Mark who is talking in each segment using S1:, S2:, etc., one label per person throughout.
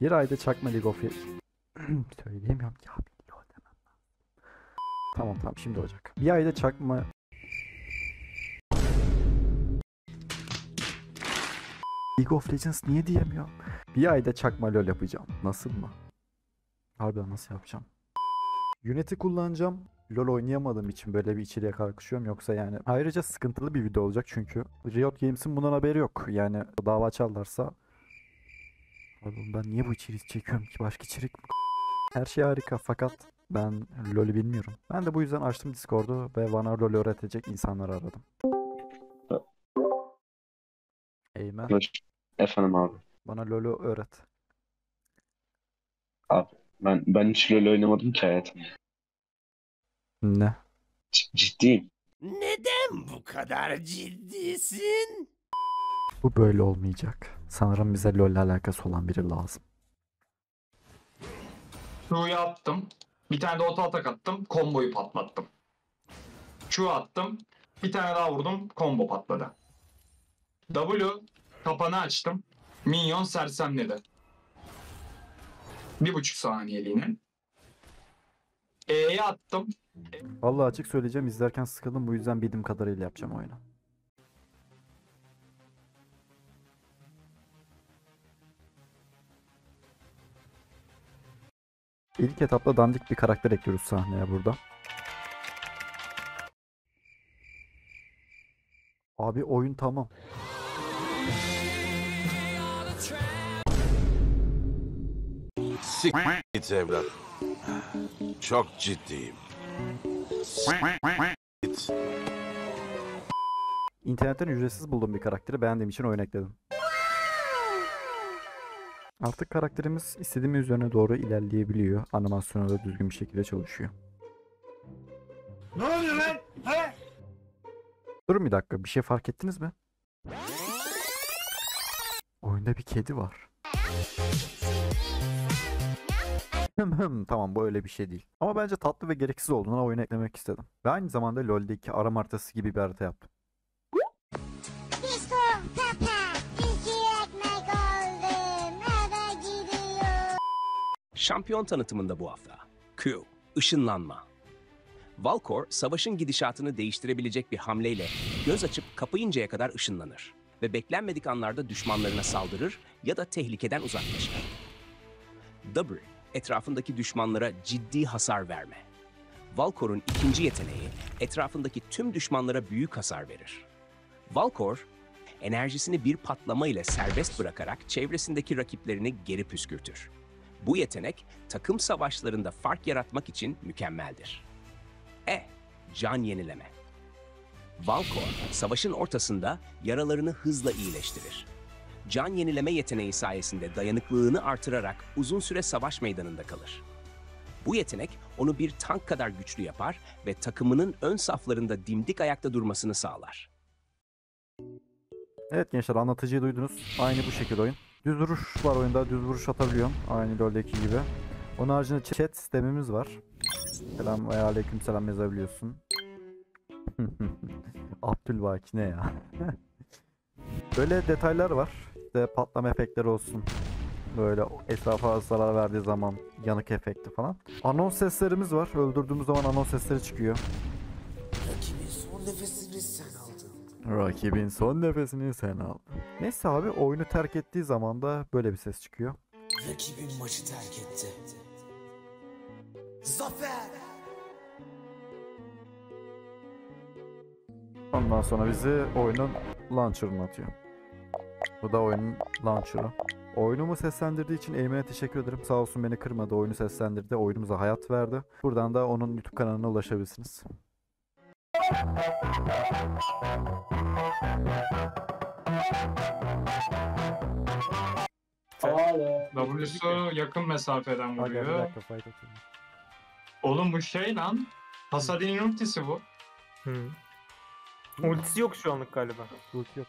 S1: Bir ayda çakma League of Söyleyemiyorum ya. LOL demem lazım. Tamam tamam şimdi olacak. Bir ayda çakma League of Legends niye diyemiyorum? Bir ayda çakma LoL yapacağım. Nasıl mı? Harbiden nasıl yapacağım? Unity kullanacağım. LoL oynayamadığım için böyle bir içeriye kalkışıyorum. Yoksa yani ayrıca sıkıntılı bir video olacak çünkü Riot Games'in bundan haberi yok. Yani dava açarlarsa Pardon ben niye bu içeriği çekiyorum ki? Başka içerik mi? Her şey harika fakat ben LoL'ü bilmiyorum. Ben de bu yüzden açtım Discord'u ve bana LoL öğretecek insanları aradım. Eymen
S2: Efendim abi.
S1: bana LoL'ü öğret.
S2: Abi ben ben hiç LoL oynamadım ki hayatım.
S1: Ne?
S2: C- ciddiyim.
S3: Neden bu kadar ciddisin?
S1: Bu böyle olmayacak. Sanırım bize LoL'le alakası olan biri lazım.
S4: Q'yu attım. Bir tane de oto atak attım. Komboyu patlattım. Q attım. Bir tane daha vurdum. Combo patladı. W kapanı açtım. Minyon sersemledi. Bir buçuk saniyeliğine. E'ye attım.
S1: Vallahi açık söyleyeceğim izlerken sıkıldım bu yüzden bildiğim kadarıyla yapacağım oyunu. İlk etapta dandik bir karakter ekliyoruz sahneye burada. Abi oyun tamam.
S3: Sik git evlat. Çok ciddiyim. Git.
S1: İnternetten ücretsiz bulduğum bir karakteri beğendiğim için oyun ekledim. Artık karakterimiz istediğimiz üzerine doğru ilerleyebiliyor. Animasyonu da düzgün bir şekilde çalışıyor.
S3: Ne oluyor lan? He?
S1: Durun bir dakika bir şey fark ettiniz mi? Oyunda bir kedi var. Tamam bu öyle bir şey değil. Ama bence tatlı ve gereksiz olduğuna oyuna eklemek istedim. Ve aynı zamanda LoL'deki arama haritası gibi bir harita yaptım.
S5: Şampiyon tanıtımında bu hafta. Q, ışınlanma. Valkor, savaşın gidişatını değiştirebilecek bir hamleyle göz açıp kapayıncaya kadar ışınlanır ve beklenmedik anlarda düşmanlarına saldırır ya da tehlikeden uzaklaşır. W, etrafındaki düşmanlara ciddi hasar verme. Valkor'un ikinci yeteneği, etrafındaki tüm düşmanlara büyük hasar verir. Valkor, enerjisini bir patlama ile serbest bırakarak çevresindeki rakiplerini geri püskürtür. Bu yetenek takım savaşlarında fark yaratmak için mükemmeldir. E. Can yenileme. Valkor, savaşın ortasında yaralarını hızla iyileştirir. Can yenileme yeteneği sayesinde dayanıklılığını artırarak uzun süre savaş meydanında kalır. Bu yetenek onu bir tank kadar güçlü yapar ve takımının ön saflarında dimdik ayakta durmasını sağlar.
S1: Evet gençler anlatıcıyı duydunuz. Aynı bu şekilde oyun. Düz vuruş var oyunda. Düz vuruş atabiliyorum. Aynı LoL'deki gibi. Onun haricinde chat sistemimiz var. Selam veya aleyküm selam yazabiliyorsun. Abdülbaki ne ya? Böyle detaylar var. İşte patlama efektleri olsun. Böyle etrafa zarar verdiği zaman yanık efekti falan. Anons seslerimiz var. Öldürdüğümüz zaman anons sesleri çıkıyor.
S6: Rakibin son nefesini sen
S1: al. Neyse abi oyunu terk ettiği zaman da böyle bir ses çıkıyor.
S6: Rakibin maçı terk etti. Zafer!
S1: Ondan sonra bizi oyunun launcher'ına atıyor. Bu da oyunun launcher'ı. Oyunumu seslendirdiği için Eymen'e teşekkür ederim. Sağ olsun beni kırmadı, oyunu seslendirdi, oyunumuza hayat verdi. Buradan da onun YouTube kanalına ulaşabilirsiniz.
S4: W'su yakın mesafeden
S1: Aga bir
S4: vuruyor.
S1: dakika fight.
S4: Oğlum bu şey lan. Pasadin'in ultisi bu.
S7: Hı. Ultisi yok şu anlık galiba.
S1: Ulti yok.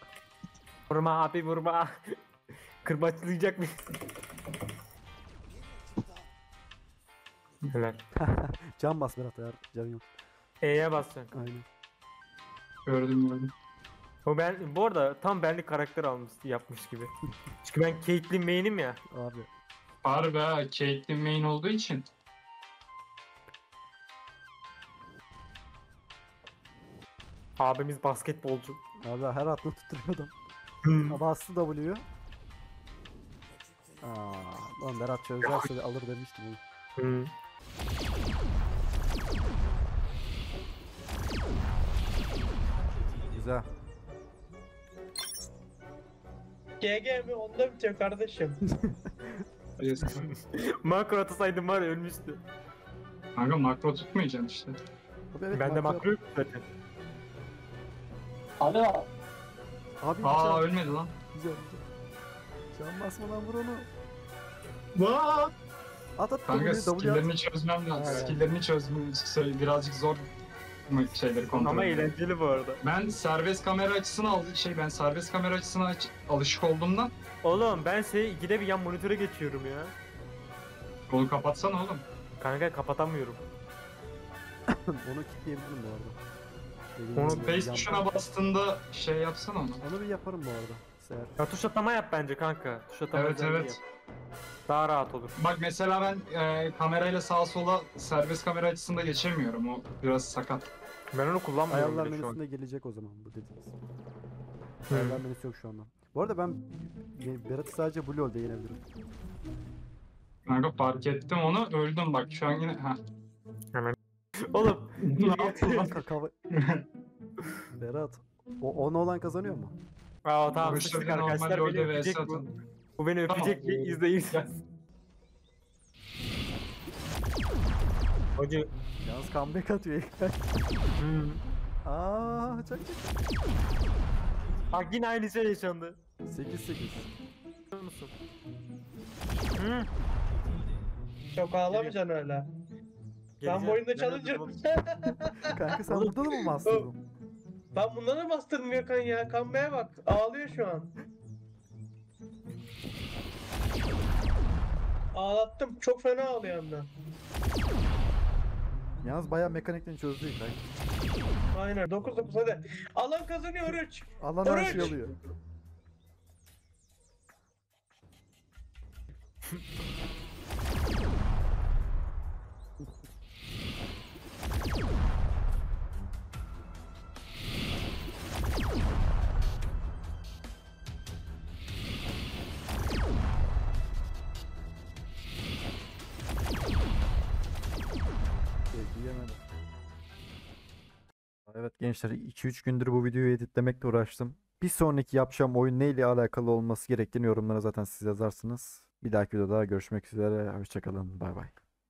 S7: Vurma abi vurma. Kırbaçlayacak mı? Helal.
S1: Can bas Berat eğer canın yok.
S7: E'ye basacaksın.
S1: Aynen.
S4: Gördüm gördüm.
S7: O ben bu arada tam benlik karakter almış yapmış gibi. Çünkü ben Caitlyn main'im ya.
S1: Abi
S4: Harbi ha Caitlyn main olduğu için.
S7: Abimiz basketbolcu.
S1: Abi her atlı tutturuyordum. Ama bastı W'yu. Aa, lan Berat çözerse alır demiştim.
S7: Hı.
S1: Güzel.
S8: GG mi? Onda bitiyor kardeşim.
S7: Makro atasaydım var ya ölmüştü.
S4: Kanka makro tutmayacaksın işte.
S1: Abi evet,
S7: Bende
S1: makro-
S7: makro yok zaten.
S8: Alo.
S1: Abi
S4: Aa ölmedi lan.
S1: güzel güzel. Can basmadan vur onu.
S4: Vaa!
S1: At at
S4: Kanka
S1: W'yu W at.
S4: skilllerini çözmem lazım.
S1: Ha, yani.
S4: Skilllerini çözmem birazcık zor şeyleri kontrol
S7: Ama
S4: etmek.
S7: eğlenceli bu arada.
S4: Ben serbest kamera açısını aldım. Şey ben serbest kamera açısına aç- alışık olduğumdan
S7: Oğlum ben şey ikide bir yan monitöre geçiyorum ya.
S4: onu kapatsana oğlum.
S7: Kanka kapatamıyorum.
S1: onu kilitleyebilirim bu arada. Dediğim
S7: Onu
S1: gibi yan-
S4: tuşuna bastığında şey yapsana onu.
S1: Onu bir yaparım bu arada. Seher.
S7: Ya tuş atama yap bence kanka. Tuş atama
S4: Evet
S7: özelliği
S4: evet.
S7: yap. Daha rahat olur.
S4: Bak mesela ben e, kamerayla sağa sola serbest kamera açısında geçemiyorum. O biraz sakat.
S7: Ben onu kullanmıyorum
S1: Ayarlar
S7: bile şu an.
S1: menüsünde gelecek o zaman bu dediğiniz. Ayarlar menüsü yok şu anda. Bu arada ben ye- Berat'ı sadece bu LoL'de yenebilirim.
S4: Kanka fark ettim onu. Öldüm bak şu an yine. Heh.
S7: Oğlum
S4: ne yaptın lan?
S1: Kanka kava... Berat. O 10 olan kazanıyor mu?
S7: Aa tamam sıçtık arkadaşlar beni
S4: LoL'de
S7: öpecek
S4: vs
S7: bu. Bu beni öpecek bir izleyin.
S4: Gel.
S7: Hacı.
S1: Yalnız comeback atıyor.
S7: Hmm.
S1: Aa, çak çak.
S7: Bak yine aynı şey yaşandı.
S1: 8 8.
S7: Biliyor musun? Hmm.
S8: Çok ağlamayacaksın öyle. Ben bu oyunda challenger.
S1: Kanka sen burada da mı masterdın?
S8: ben bundan da bastırdım Gökhan ya. Kanmaya bak. Ağlıyor şu an. Ağlattım. Çok fena ağlıyor hem de.
S1: Yalnız bayağı mekanikten çözdü İlkay.
S8: Aynen. 9-9 hadi. Alan kazanıyor 3.
S1: Alan her
S8: Orange.
S1: şey alıyor. Peki, yemedim. Evet gençler 2-3 gündür bu videoyu editlemekle uğraştım. Bir sonraki yapacağım oyun neyle alakalı olması gerektiğini yorumlara zaten siz yazarsınız. Bir dahaki videoda görüşmek üzere. Hoşçakalın. Bay bay.